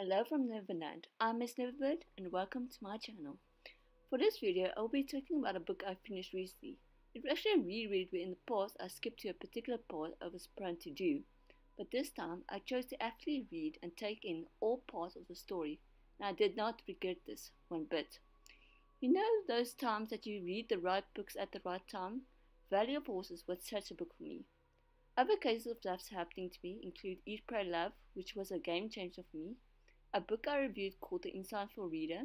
Hello from Neverland. I'm Miss Neverbird and welcome to my channel. For this video, I'll be talking about a book I finished recently. It was actually a reread where in the past I skipped to a particular part I was prone to do. But this time, I chose to actually read and take in all parts of the story, and I did not regret this one bit. You know those times that you read the right books at the right time? Valley of Horses was such a book for me. Other cases of that happening to me include Eat, Pray, Love, which was a game changer for me, a book I reviewed called The Insightful Reader,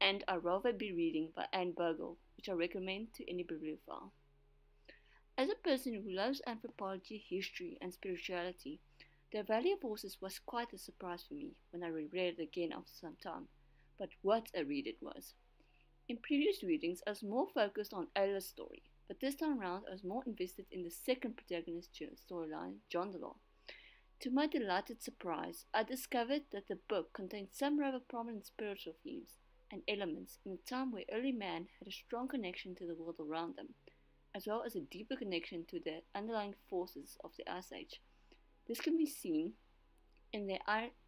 and I'd Rather Be Reading by Anne Bogel, which I recommend to any bibliophile. As a person who loves anthropology, history, and spirituality, The Valley of Horses was quite a surprise for me when I reread it again after some time. But what a read it was! In previous readings, I was more focused on Ayla's story, but this time around I was more invested in the second protagonist's storyline, Jondalar. To my delighted surprise, I discovered that the book contained some rather prominent spiritual themes and elements in a time where early man had a strong connection to the world around them, as well as a deeper connection to the underlying forces of the Ice Age. This can be seen in their,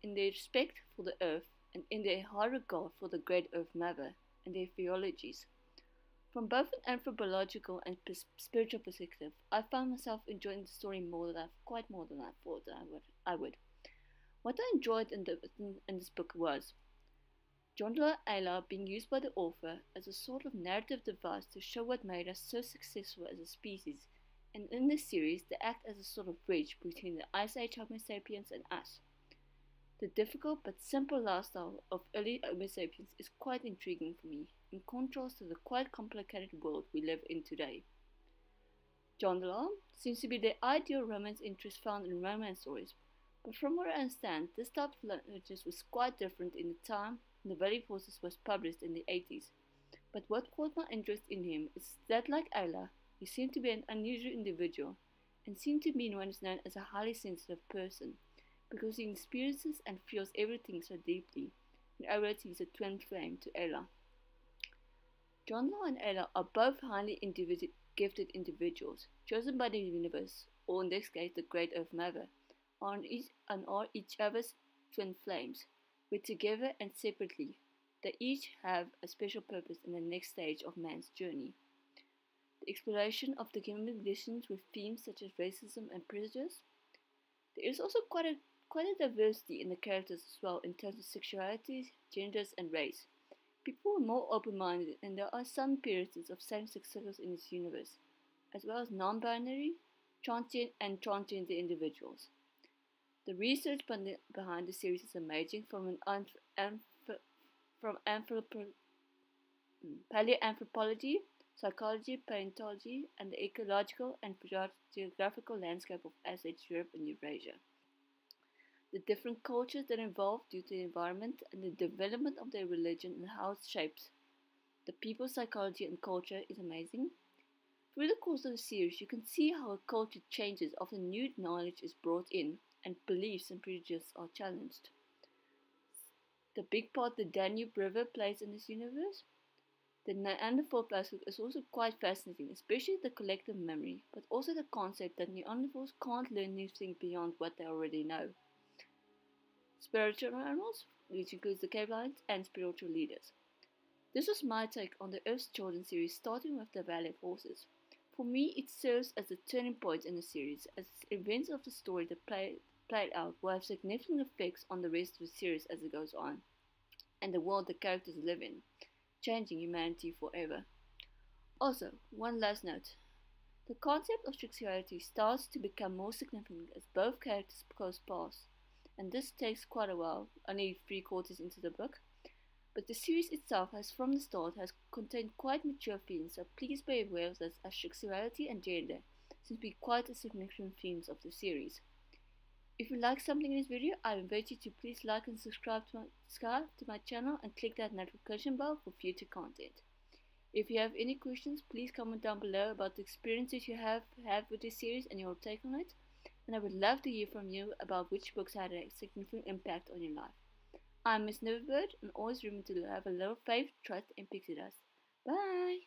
in their respect for the earth and in their high regard for the great Earth Mother and their theologies. From both an anthropological and spiritual perspective, I found myself enjoying the story more than I, quite more than I thought I would. I would. What I enjoyed in, the, in, in this book was Jondalar Ayla being used by the author as a sort of narrative device to show what made us so successful as a species, and in this series, they act as a sort of bridge between the Ice Age Homo sapiens and us. The difficult but simple lifestyle of early Homo sapiens is quite intriguing for me, in contrast to the quite complicated world we live in today. John Jondalar seems to be the ideal romance interest found in romance stories, but from what I understand, this type of literature was quite different in the time The Valley Horses was published in the 80s. But what caught my interest in him is that, like Ayla, he seemed to be an unusual individual and seemed to be known as a highly sensitive person because he experiences and feels everything so deeply. Other words, he's a twin flame to Ayla. John Law and Ayla are both highly gifted individuals, chosen by the universe, or in this case, the Great Earth Mother, are each, and are each other's twin flames, with together and separately, they each have a special purpose in the next stage of man's journey. The exploration of the human conditions with themes such as racism and prejudice. There is also quite a quite a diversity in the characters as well in terms of sexuality, genders, and race. People are more open minded, and there are some appearances of same sex circles in this universe, as well as non binary, transient, and transgender individuals. The research behind the series is amazing from an from anthropo- mm, paleoanthropology, psychology, paleontology, and the ecological and geographical landscape of Age Europe and Eurasia the different cultures that involved due to the environment and the development of their religion and how it shapes the people's psychology and culture is amazing. Through the course of the series, you can see how a culture changes after new knowledge is brought in and beliefs and prejudices are challenged. The big part the Danube River plays in this universe. The Neanderthal plastic is also quite fascinating, especially the collective memory, but also the concept that Neanderthals can't learn new things beyond what they already know spiritual animals, which includes the cave lions and spiritual leaders. This was my take on the Earth's Children series, starting with the Valley of Horses. For me, it serves as a turning point in the series, as events of the story that play, played out will have significant effects on the rest of the series as it goes on, and the world the characters live in, changing humanity forever. Also, one last note. The concept of sexuality starts to become more significant as both characters cross paths and this takes quite a while, only three quarters into the book. But the series itself has from the start has contained quite mature themes, so please be aware of this as sexuality and gender seem to be quite a significant themes of the series. If you like something in this video, I invite you to please like and subscribe to my, subscribe to my channel and click that notification bell for future content. If you have any questions, please comment down below about the experiences you have had with this series and your take on it and I would love to hear from you about which books had a significant impact on your life. I'm Miss Neverbird and always remember to have a little faith, trust, and pixie dust. Bye!